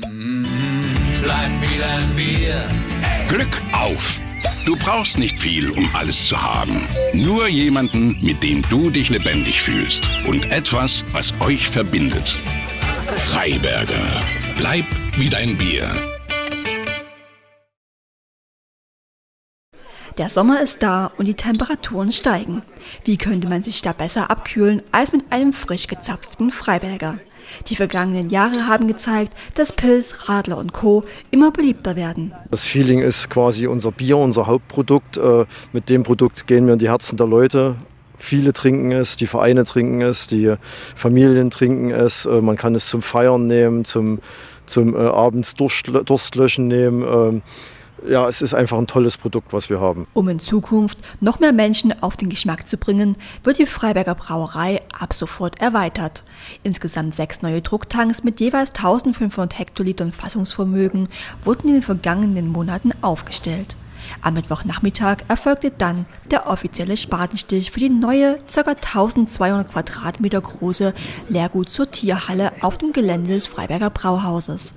Bleib wieder ein Bier. Glück auf! Du brauchst nicht viel, um alles zu haben. Nur jemanden, mit dem du dich lebendig fühlst. Und etwas, was euch verbindet. Freiberger. Bleib wie dein Bier. Der Sommer ist da und die Temperaturen steigen. Wie könnte man sich da besser abkühlen als mit einem frisch gezapften Freiberger? Die vergangenen Jahre haben gezeigt, dass Pilz, Radler und Co. immer beliebter werden. Das Feeling ist quasi unser Bier, unser Hauptprodukt. Äh, mit dem Produkt gehen wir in die Herzen der Leute. Viele trinken es, die Vereine trinken es, die Familien trinken es. Äh, man kann es zum Feiern nehmen, zum, zum äh, abends Durstlöschen nehmen. Ja, es ist einfach ein tolles Produkt, was wir haben. Um in Zukunft noch mehr Menschen auf den Geschmack zu bringen, wird die Freiberger Brauerei ab sofort erweitert. Insgesamt sechs neue Drucktanks mit jeweils 1500 Hektolitern Fassungsvermögen wurden in den vergangenen Monaten aufgestellt. Am Mittwochnachmittag erfolgte dann der offizielle Spatenstich für die neue, ca. 1200 Quadratmeter große Leergut-Sortierhalle auf dem Gelände des Freiberger Brauhauses.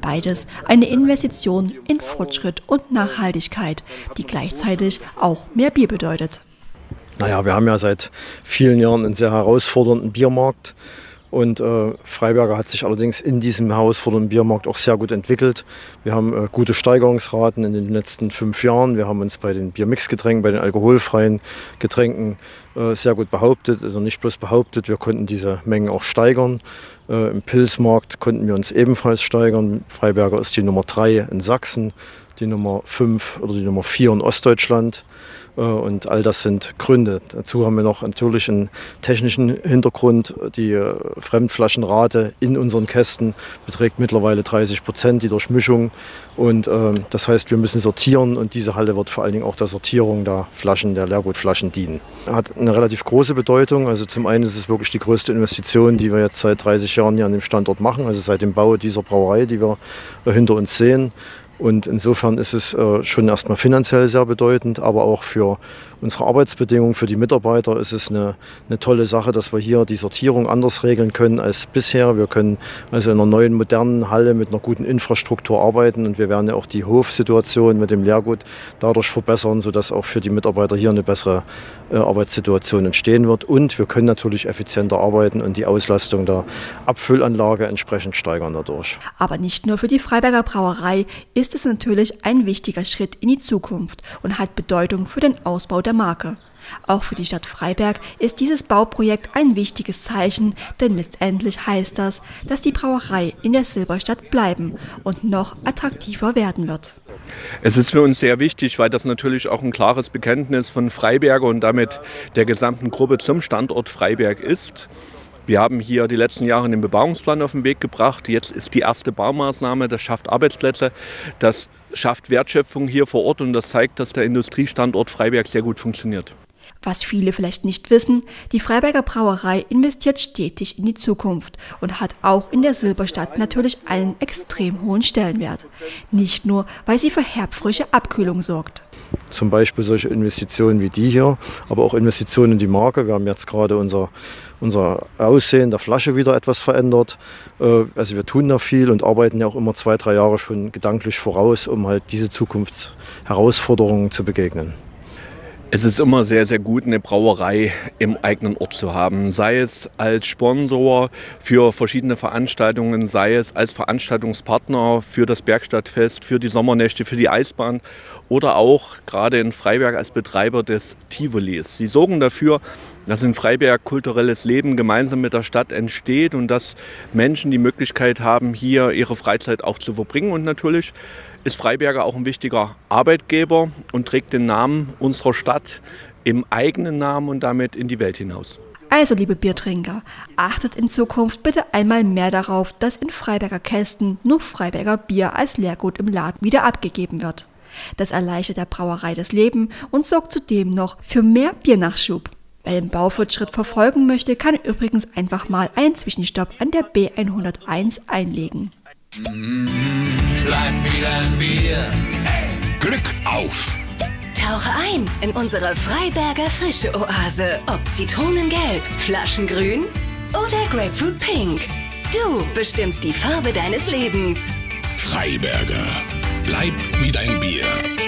Beides eine Investition in Fortschritt und Nachhaltigkeit, die gleichzeitig auch mehr Bier bedeutet. Naja, wir haben ja seit vielen Jahren einen sehr herausfordernden Biermarkt. Und äh, Freiberger hat sich allerdings in diesem herausfordernden Biermarkt auch sehr gut entwickelt. Wir haben äh, gute Steigerungsraten in den letzten fünf Jahren. Wir haben uns bei den Biermixgetränken, bei den alkoholfreien Getränken äh, sehr gut behauptet. Also nicht bloß behauptet, wir konnten diese Mengen auch steigern. Äh, Im Pilzmarkt konnten wir uns ebenfalls steigern. Freiberger ist die Nummer drei in Sachsen, die Nummer fünf oder die Nummer vier in Ostdeutschland. Äh, und all das sind Gründe. Dazu haben wir noch natürlich einen technischen Hintergrund. Die äh, Fremdflaschenrate in unseren Kästen beträgt mittlerweile 30 Prozent, die Durchmischung. Und äh, das heißt, wir müssen sortieren und diese Halle wird vor allen Dingen auch der Sortierung der Flaschen, der Leergutflaschen dienen. Hat eine relativ große Bedeutung. Also zum einen ist es wirklich die größte Investition, die wir jetzt seit 30 Jahren hier an dem Standort machen, also seit dem Bau dieser Brauerei, die wir hinter uns sehen. Und insofern ist es äh, schon erstmal finanziell sehr bedeutend, aber auch für unsere Arbeitsbedingungen, für die Mitarbeiter ist es eine, eine tolle Sache, dass wir hier die Sortierung anders regeln können als bisher. Wir können also in einer neuen, modernen Halle mit einer guten Infrastruktur arbeiten und wir werden ja auch die Hofsituation mit dem Lehrgut dadurch verbessern, sodass auch für die Mitarbeiter hier eine bessere äh, Arbeitssituation entstehen wird. Und wir können natürlich effizienter arbeiten und die Auslastung der Abfüllanlage entsprechend steigern dadurch. Aber nicht nur für die Freiberger Brauerei ist es natürlich ein wichtiger Schritt in die Zukunft und hat Bedeutung für den Ausbau der Marke. Auch für die Stadt Freiberg ist dieses Bauprojekt ein wichtiges Zeichen, denn letztendlich heißt das, dass die Brauerei in der Silberstadt bleiben und noch attraktiver werden wird. Es ist für uns sehr wichtig, weil das natürlich auch ein klares Bekenntnis von Freiberger und damit der gesamten Gruppe zum Standort Freiberg ist. Wir haben hier die letzten Jahre einen Bebauungsplan auf den Weg gebracht. Jetzt ist die erste Baumaßnahme, das schafft Arbeitsplätze, das schafft Wertschöpfung hier vor Ort und das zeigt, dass der Industriestandort Freiberg sehr gut funktioniert. Was viele vielleicht nicht wissen, die Freiberger Brauerei investiert stetig in die Zukunft und hat auch in der Silberstadt natürlich einen extrem hohen Stellenwert. Nicht nur, weil sie für herbfrische Abkühlung sorgt. Zum Beispiel solche Investitionen wie die hier, aber auch Investitionen in die Marke. Wir haben jetzt gerade unser, unser Aussehen der Flasche wieder etwas verändert. Äh, also wir tun da viel und arbeiten ja auch immer zwei, drei Jahre schon gedanklich voraus, um halt diese Zukunftsherausforderungen zu begegnen. Es ist immer sehr, sehr gut, eine Brauerei im eigenen Ort zu haben. Sei es als Sponsor für verschiedene Veranstaltungen, sei es als Veranstaltungspartner für das Bergstadtfest, für die Sommernächte, für die Eisbahn oder auch gerade in Freiberg als Betreiber des Tivolis. Sie sorgen dafür, dass in Freiberg kulturelles Leben gemeinsam mit der Stadt entsteht und dass Menschen die Möglichkeit haben, hier ihre Freizeit auch zu verbringen und natürlich ist Freiberger auch ein wichtiger Arbeitgeber und trägt den Namen unserer Stadt im eigenen Namen und damit in die Welt hinaus. Also, liebe Biertrinker, achtet in Zukunft bitte einmal mehr darauf, dass in Freiberger Kästen nur Freiberger Bier als Leergut im Laden wieder abgegeben wird. Das erleichtert der Brauerei das Leben und sorgt zudem noch für mehr Biernachschub. Wer den Baufortschritt verfolgen möchte, kann übrigens einfach mal einen Zwischenstopp an der B101 einlegen. Bleib wieder ein Bier. Glück auf! Tauche ein in unsere Freiberger frische Oase. Ob Zitronengelb, Flaschengrün oder Grapefruit Pink. Du bestimmst die Farbe deines Lebens. Freiberger. Bleib wie dein Bier.